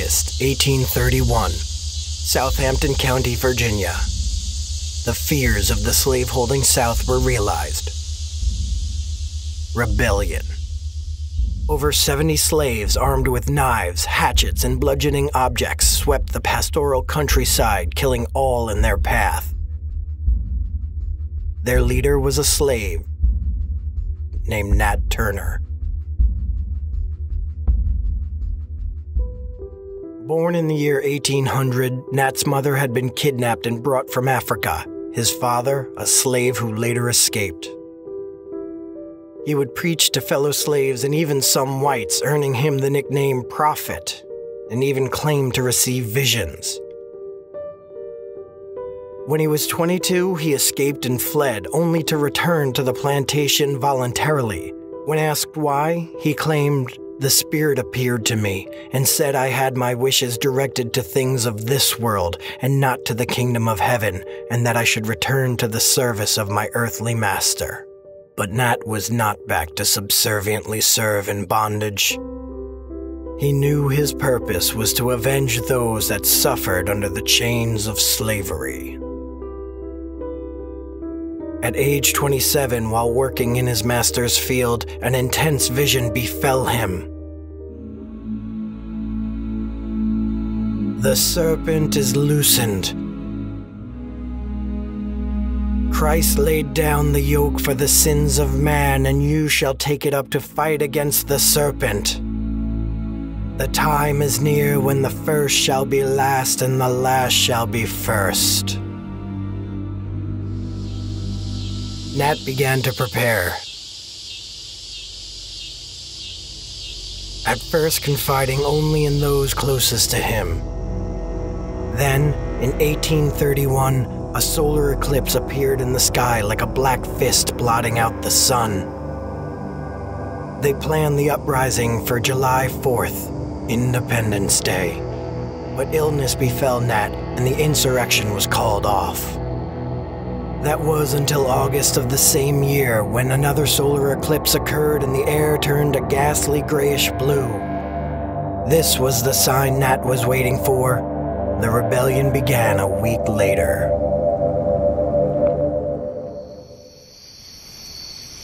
August 1831, Southampton County, Virginia. The fears of the slaveholding South were realized. Rebellion. Over 70 slaves armed with knives, hatchets, and bludgeoning objects swept the pastoral countryside, killing all in their path. Their leader was a slave named Nat Turner. Born in the year 1800, Nat's mother had been kidnapped and brought from Africa, his father, a slave who later escaped. He would preach to fellow slaves and even some whites, earning him the nickname Prophet, and even claimed to receive visions. When he was 22, he escaped and fled, only to return to the plantation voluntarily. When asked why, he claimed, The Spirit appeared to me and said I had my wishes directed to things of this world and not to the kingdom of heaven, and that I should return to the service of my earthly master. But Nat was not back to subserviently serve in bondage. He knew his purpose was to avenge those that suffered under the chains of slavery. At age 27, while working in his master's field, an intense vision befell him. The serpent is loosened. Christ laid down the yoke for the sins of man, and you shall take it up to fight against the serpent. The time is near when the first shall be last, and the last shall be first. Nat began to prepare. At first, confiding only in those closest to him. Then, in 1831, a solar eclipse appeared in the sky like a black fist blotting out the sun. They planned the uprising for July 4th, Independence Day. But illness befell Nat and the insurrection was called off. That was until August of the same year when another solar eclipse occurred and the air turned a ghastly grayish blue. This was the sign Nat was waiting for. The rebellion began a week later.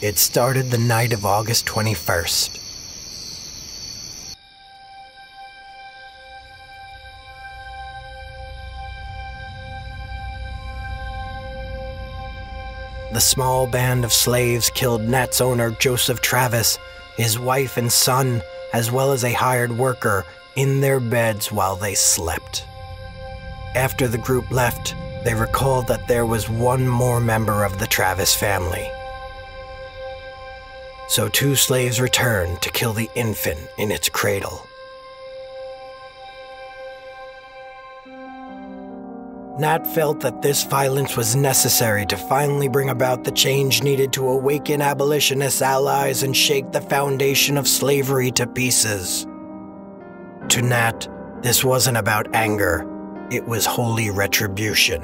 It started the night of August 21st. The small band of slaves killed Nat's owner, Joseph Travis, his wife and son, as well as a hired worker, in their beds while they slept. After the group left, they recalled that there was one more member of the Travis family. So two slaves returned to kill the infant in its cradle. Nat felt that this violence was necessary to finally bring about the change needed to awaken abolitionist allies and shake the foundation of slavery to pieces. To Nat, this wasn't about anger, it was holy retribution.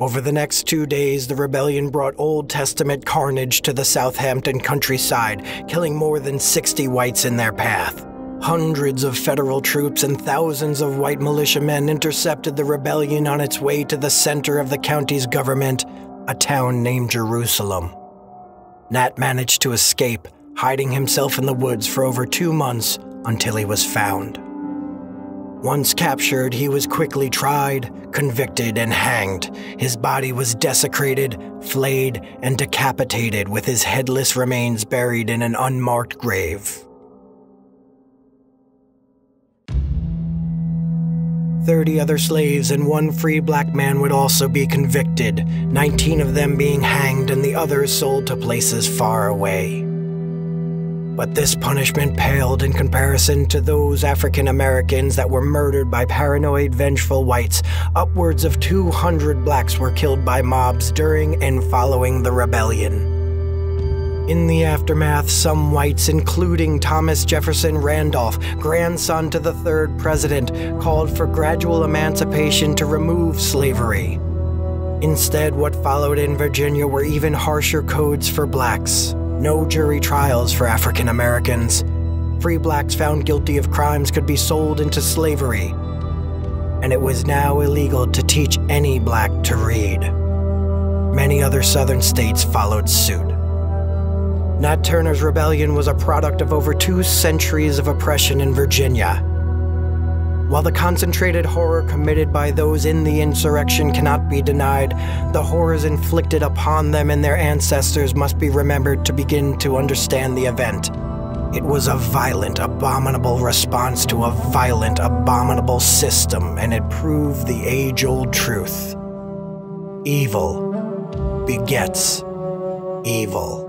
Over the next two days, the rebellion brought Old Testament carnage to the Southampton countryside, killing more than 60 whites in their path. Hundreds of federal troops and thousands of white militiamen intercepted the rebellion on its way to the center of the county's government, a town named Jerusalem. Nat managed to escape, hiding himself in the woods for over two months until he was found. Once captured, he was quickly tried, convicted, and hanged. His body was desecrated, flayed, and decapitated, with his headless remains buried in an unmarked grave. 30 other slaves and one free black man would also be convicted, 19 of them being hanged and the others sold to places far away. But this punishment paled in comparison to those African Americans that were murdered by paranoid, vengeful whites. Upwards of 200 blacks were killed by mobs during and following the rebellion. In the aftermath, some whites, including Thomas Jefferson Randolph, grandson to the third president, called for gradual emancipation to remove slavery. Instead, what followed in Virginia were even harsher codes for blacks. No jury trials for African Americans. free blacks found guilty of crimes could be sold into slavery, and it was now illegal to teach any black to read. Many other southern states followed suit. Nat Turner's rebellion was a product of over two centuries of oppression in Virginia. While the concentrated horror committed by those in the insurrection cannot be denied, the horrors inflicted upon them and their ancestors must be remembered to begin to understand the event. It was a violent, abominable response to a violent, abominable system, and it proved the age old truth evil begets evil.